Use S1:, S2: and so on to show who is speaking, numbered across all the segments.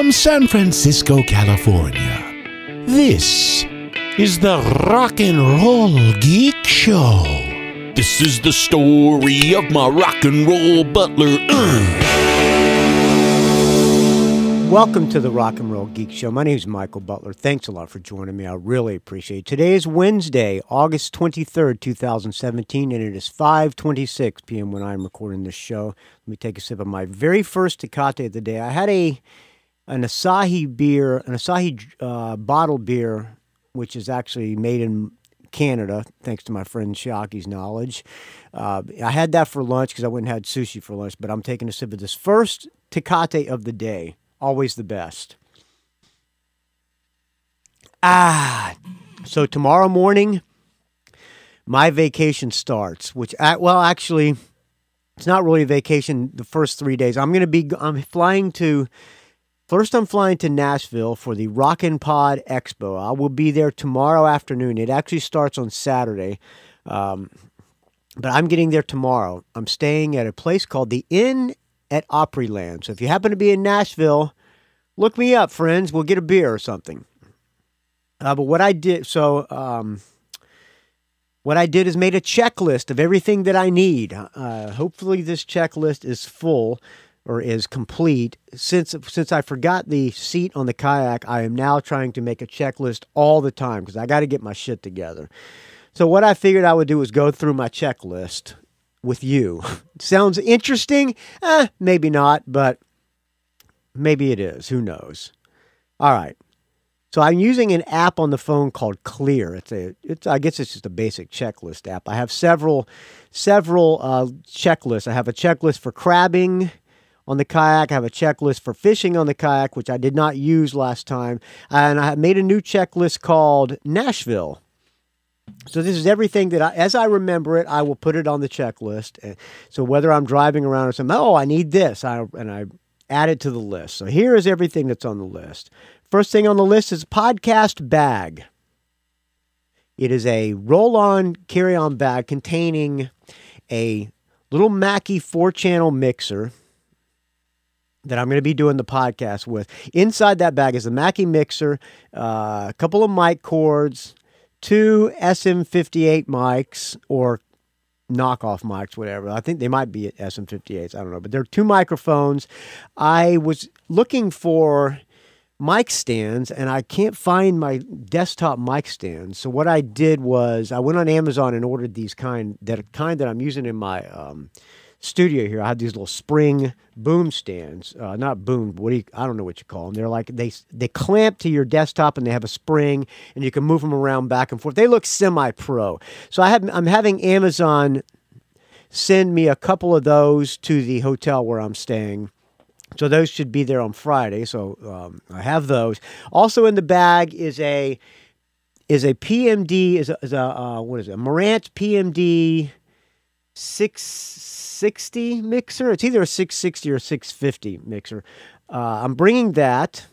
S1: from San Francisco, California. This is the Rock and Roll Geek Show. This is the story of my rock and roll butler.
S2: Welcome to the Rock and Roll Geek Show. My name is Michael Butler. Thanks a lot for joining me. I really appreciate it. Today is Wednesday, August 23rd, 2017, and it is 5.26 p.m. when I'm recording this show. Let me take a sip of my very first Tecate of the day. I had a an Asahi beer, an Asahi uh, bottled beer, which is actually made in Canada, thanks to my friend Chiaki's knowledge. Uh, I had that for lunch because I went and had sushi for lunch, but I'm taking a sip of this first Tecate of the day always the best. Ah, so tomorrow morning, my vacation starts. Which, well, actually, it's not really a vacation. The first three days, I'm going to be. I'm flying to. First, I'm flying to Nashville for the Rockin' Pod Expo. I will be there tomorrow afternoon. It actually starts on Saturday. Um, but I'm getting there tomorrow. I'm staying at a place called the Inn at Opryland. So if you happen to be in Nashville, look me up, friends. We'll get a beer or something. Uh, but what I did, so um, what I did is made a checklist of everything that I need. Uh, hopefully, this checklist is full or is complete. Since since I forgot the seat on the kayak, I am now trying to make a checklist all the time because I got to get my shit together. So what I figured I would do is go through my checklist with you. Sounds interesting? Eh, maybe not, but maybe it is. Who knows? All right. So I'm using an app on the phone called Clear. It's a, it's I guess it's just a basic checklist app. I have several, several uh, checklists. I have a checklist for crabbing on the kayak. I have a checklist for fishing on the kayak, which I did not use last time, and I made a new checklist called Nashville. So this is everything that I, as I remember it, I will put it on the checklist. So whether I'm driving around or something, oh, I need this, I, and I add it to the list. So here is everything that's on the list. First thing on the list is podcast bag. It is a roll-on carry-on bag containing a little Mackie four-channel mixer that I'm going to be doing the podcast with. Inside that bag is a Mackie mixer, uh, a couple of mic cords, two SM58 mics or knockoff mics, whatever. I think they might be SM58s. I don't know, but there are two microphones. I was looking for mic stands and I can't find my desktop mic stands. So what I did was I went on Amazon and ordered these kind that kind that I'm using in my um, studio here, I have these little spring boom stands. Uh, not boom, what do you, I don't know what you call them. They're like they they clamp to your desktop and they have a spring and you can move them around back and forth. They look semi-pro. So I have I'm having Amazon send me a couple of those to the hotel where I'm staying. So those should be there on Friday. So um, I have those. Also in the bag is a is a PMD is a, is a uh, what is it? A Marantz PMD 660 mixer. It's either a 660 or 650 mixer. Uh, I'm bringing that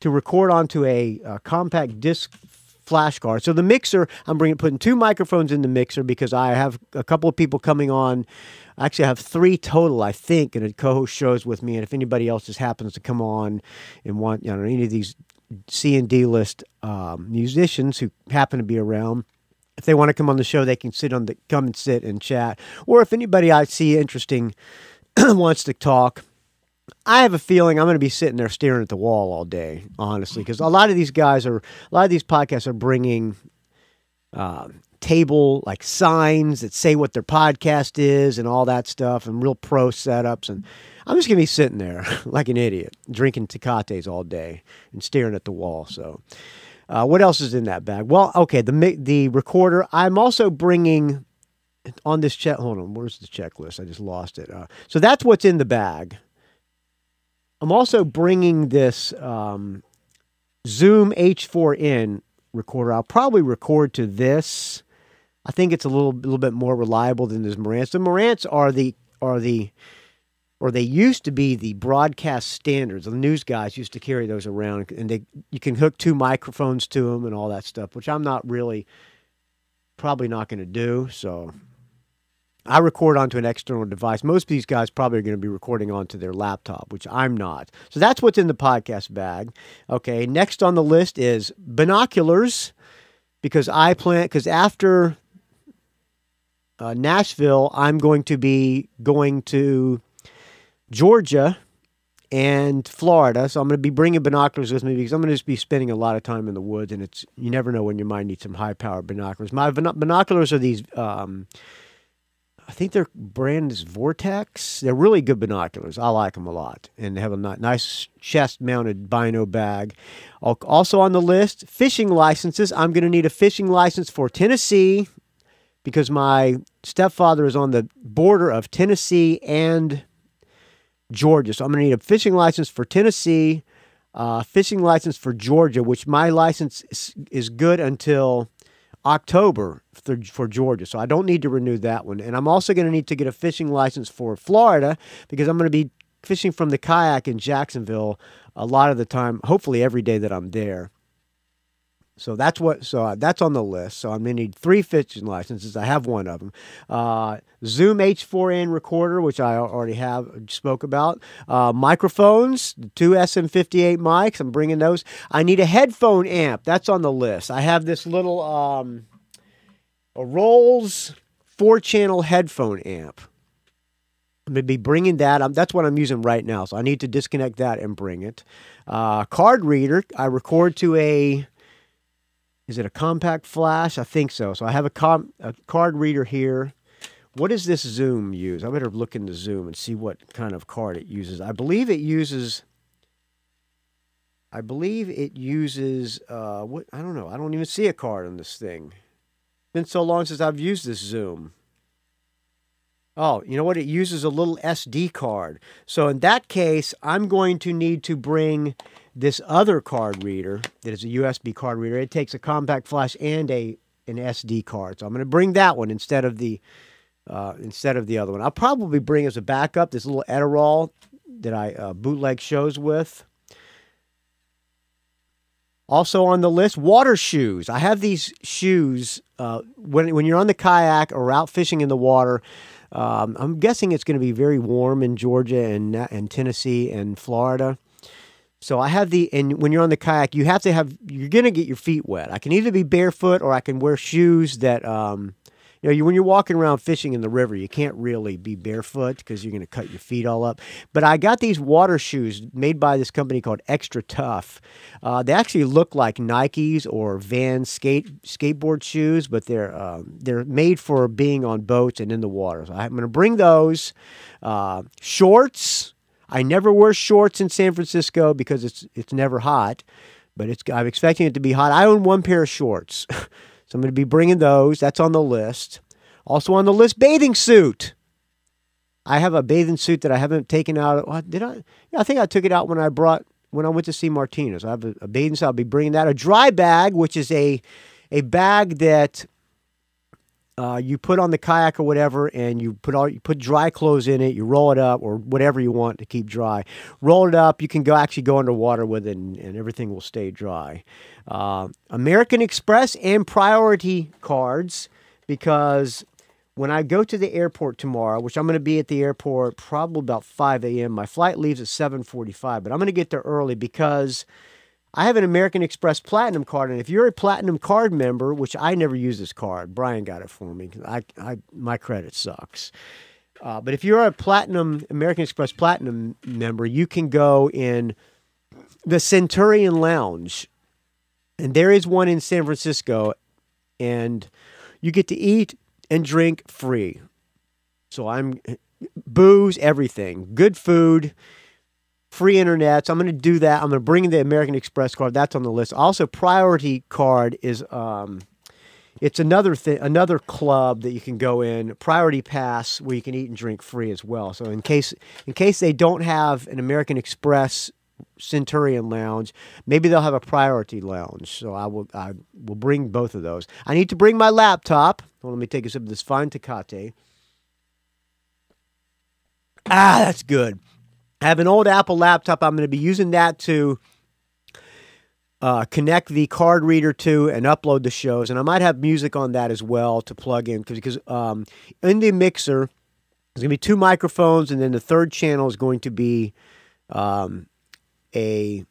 S2: to record onto a, a, compact disc flash card. So the mixer, I'm bringing putting two microphones in the mixer because I have a couple of people coming on. I actually, I have three total, I think, and a co-host shows with me. And if anybody else just happens to come on and want, you know, any of these C and D list um, musicians who happen to be around, if they want to come on the show, they can sit on the come and sit and chat. Or if anybody I see interesting wants to talk, I have a feeling I'm going to be sitting there staring at the wall all day, honestly, because a lot of these guys are, a lot of these podcasts are bringing uh, table like signs that say what their podcast is and all that stuff and real pro setups. And I'm just going to be sitting there like an idiot, drinking Tecates all day and staring at the wall. So, uh, what else is in that bag? Well, okay, the the recorder. I'm also bringing on this check. Hold on, where's the checklist? I just lost it. Uh, so that's what's in the bag. I'm also bringing this um, Zoom H4n recorder. I'll probably record to this. I think it's a little little bit more reliable than this Marantz. The Marantz are the are the or they used to be the broadcast standards. The news guys used to carry those around, and they you can hook two microphones to them and all that stuff, which I'm not really probably not going to do. So I record onto an external device. Most of these guys probably are going to be recording onto their laptop, which I'm not. So that's what's in the podcast bag. Okay. Next on the list is binoculars because I plan because after uh, Nashville, I'm going to be going to Georgia and Florida. So I'm going to be bringing binoculars with me because I'm going to just be spending a lot of time in the woods, and it's you never know when you might need some high power binoculars. My binoculars are these. Um, I think their brand is Vortex. They're really good binoculars. I like them a lot, and they have a nice chest-mounted bino bag. Also on the list, fishing licenses. I'm going to need a fishing license for Tennessee because my stepfather is on the border of Tennessee and Georgia. So I'm going to need a fishing license for Tennessee, uh, fishing license for Georgia, which my license is, is good until October for, for, Georgia. So I don't need to renew that one. And I'm also going to need to get a fishing license for Florida because I'm going to be fishing from the kayak in Jacksonville a lot of the time, hopefully every day that I'm there. So that's what. So uh, that's on the list. So I'm gonna need three fishing licenses. I have one of them. Uh, Zoom H4n recorder, which I already have spoke about. Uh, microphones, two SM58 mics. I'm bringing those. I need a headphone amp. That's on the list. I have this little um, a Rolls four channel headphone amp. I'm going to be bringing that. That's what I'm using right now. So I need to disconnect that and bring it. Uh, card reader. I record to a is it a compact flash? I think so. So I have a, com- a card reader here. What does this Zoom use? I better look into Zoom and see what kind of card it uses. I believe it uses. I believe it uses. Uh, what I don't know. I don't even see a card on this thing. Been so long since I've used this Zoom. Oh, you know what? It uses a little SD card. So in that case, I'm going to need to bring this other card reader that is a USB card reader. It takes a compact flash and a an SD card. So I'm going to bring that one instead of the uh, instead of the other one. I'll probably bring as a backup this little Edirol that I uh, bootleg shows with. Also on the list, water shoes. I have these shoes uh, when when you're on the kayak or out fishing in the water. Um, I'm guessing it's going to be very warm in Georgia and and Tennessee and Florida. So I have the and when you're on the kayak, you have to have you're gonna get your feet wet. I can either be barefoot or I can wear shoes that um, you know you, when you're walking around fishing in the river, you can't really be barefoot because you're gonna cut your feet all up. But I got these water shoes made by this company called XtraTuf. Uh, they actually look like Nikes or Vans skate skateboard shoes, but they're uh, they're made for being on boats and in the water. So I'm gonna bring those uh, shorts. I never wear shorts in San Francisco because it's it's never hot, but it's I'm expecting it to be hot. I own one pair of shorts, so I'm going to be bringing those. That's on the list. Also on the list, bathing suit. I have a bathing suit that I haven't taken out. What, did I? Yeah, I think I took it out when I brought when I went to see Martinez. I have a, a bathing suit. I'll be bringing that. A dry bag, which is a a bag that uh, you put on the kayak or whatever, and you put all you put dry clothes in it. You roll it up or whatever you want to keep dry. Roll it up. You can go actually go underwater with it, and, and everything will stay dry. Uh, American Express and Priority cards because when I go to the airport tomorrow, which I'm going to be at the airport probably about 5 a.m. My flight leaves at 7:45, but I'm going to get there early because I have an American Express Platinum card, and if you're a Platinum card member, which I never use this card, Brian got it for me. I, I my credit sucks. Uh, but if you're a Platinum American Express Platinum member, you can go in the Centurion Lounge, and there is one in San Francisco, and you get to eat and drink free. So I'm booze, everything, good food free internet. So I'm going to do that. I'm going to bring the American Express card. That's on the list. Also, Priority card is um, it's another thing, another club that you can go in. Priority Pass, where you can eat and drink free as well. So in case in case they don't have an American Express Centurion Lounge, maybe they'll have a Priority Lounge. So I will I will bring both of those. I need to bring my laptop. Well, let me take a sip of this fine Tecate. Ah, that's good. I have an old Apple laptop. I'm going to be using that to uh, connect the card reader to and upload the shows. And I might have music on that as well to plug in because um, in the mixer, there's going to be two microphones, and then the third channel is going to be um, a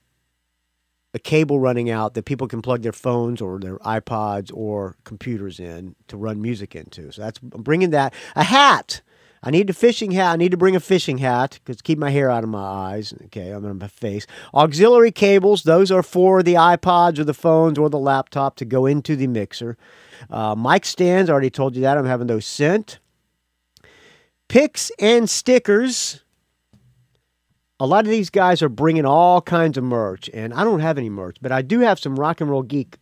S2: a cable running out that people can plug their phones or their iPods or computers in to run music into. So that's I'm bringing that. A hat. I need a fishing hat. I need to bring a fishing hat because keep my hair out of my eyes. Okay, I'm on my face. Auxiliary cables. Those are for the iPods or the phones or the laptop to go into the mixer. Uh, mic stands. I already told you that. I'm having those sent. Picks and stickers a lot of these guys are bringing all kinds of merch, and I don't have any merch, but I do have some Rock and Roll Geek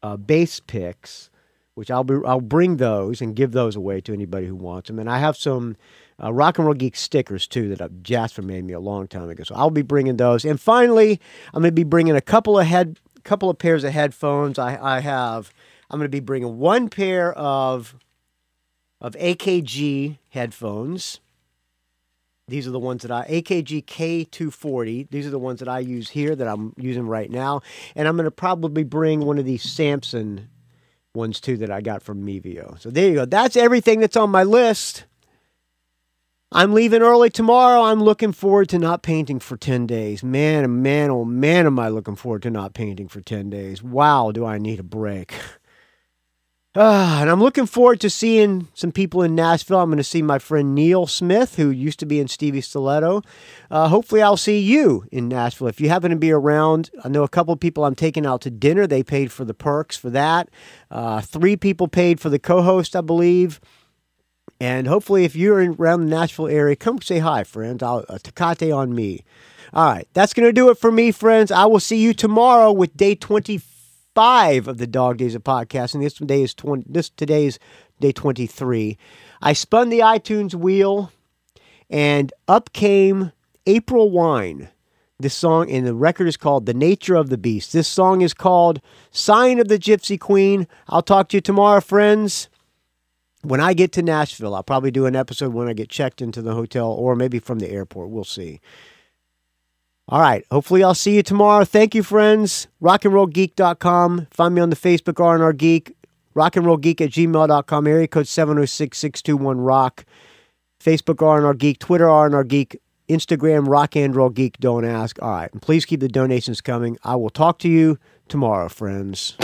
S2: uh, bass picks, which I'll be I'll bring those and give those away to anybody who wants them. And I have some uh, Rock and Roll Geek stickers too that uh, Jasper made me a long time ago, so I'll be bringing those. And finally, I'm going to be bringing a couple of head couple of pairs of headphones. I I have I'm going to be bringing one pair of of AKG headphones these are the ones that I AKG K240. These are the ones that I use here that I'm using right now, and I'm going to probably bring one of these Samson ones too that I got from Mevio. So there you go. That's everything that's on my list. I'm leaving early tomorrow. I'm looking forward to not painting for 10 days. Man, a man, oh man, am I looking forward to not painting for 10 days. Wow, do I need a break. Uh, and I'm looking forward to seeing some people in Nashville. I'm going to see my friend Neil Smith, who used to be in Stevie Stiletto. Uh, hopefully, I'll see you in Nashville. If you happen to be around, I know a couple of people I'm taking out to dinner. They paid for the perks for that. Uh, three people paid for the co host, I believe. And hopefully, if you're around the Nashville area, come say hi, friends. I'll, uh, Tecate on me. All right, that's going to do it for me, friends. I will see you tomorrow with day 24 five of the dog days of podcasting. This day is twenty. This today is day twenty three. I spun the iTunes wheel, and up came April Wine. This song and the record is called "The Nature of the Beast." This song is called "Sign of the Gypsy Queen." I'll talk to you tomorrow, friends. When I get to Nashville, I'll probably do an episode when I get checked into the hotel or maybe from the airport. We'll see. All right. Hopefully, I'll see you tomorrow. Thank you, friends. Rockandrollgeek.com. Find me on the Facebook R&R Geek. Rockandrollgeek at gmail.com. Area code 706-621-ROCK. Facebook R&R Geek. Twitter R&R Geek. Instagram Rock and Roll Geek. Don't ask. All right. And please keep the donations coming. I will talk to you tomorrow, friends.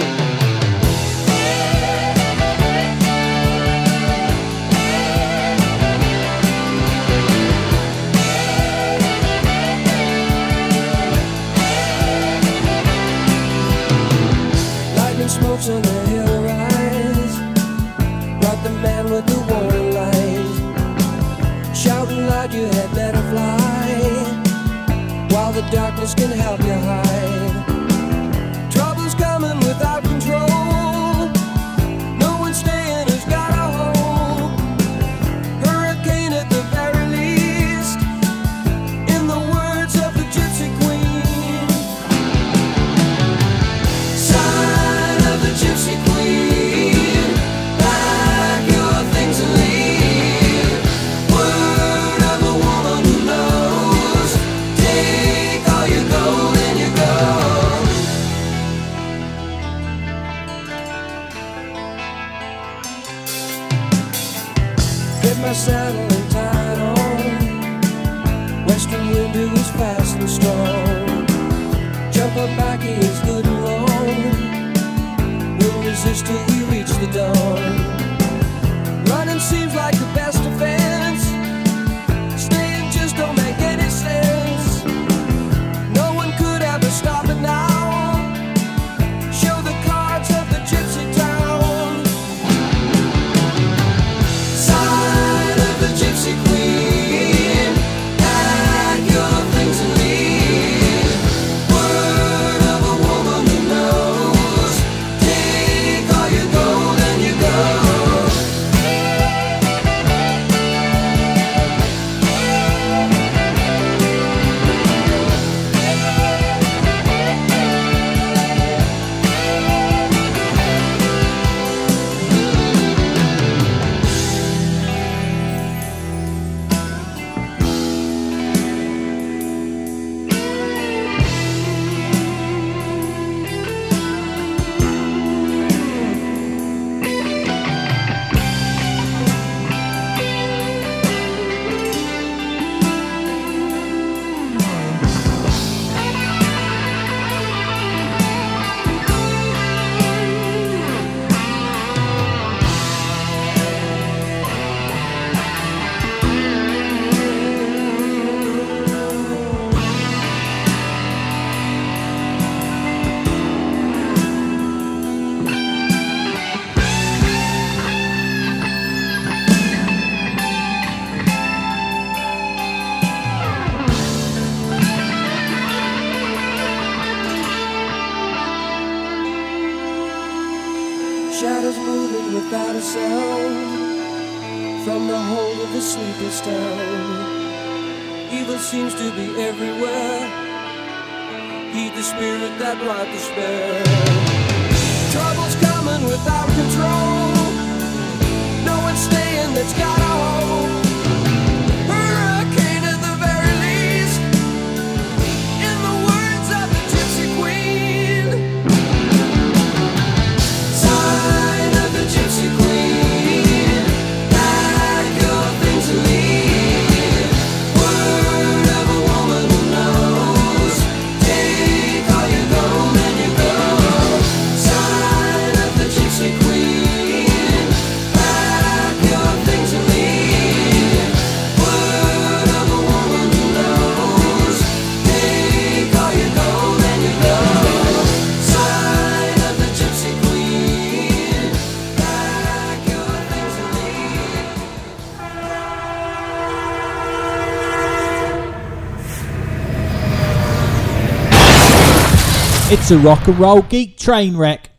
S3: blood to
S4: spill. A rock and roll geek train wreck.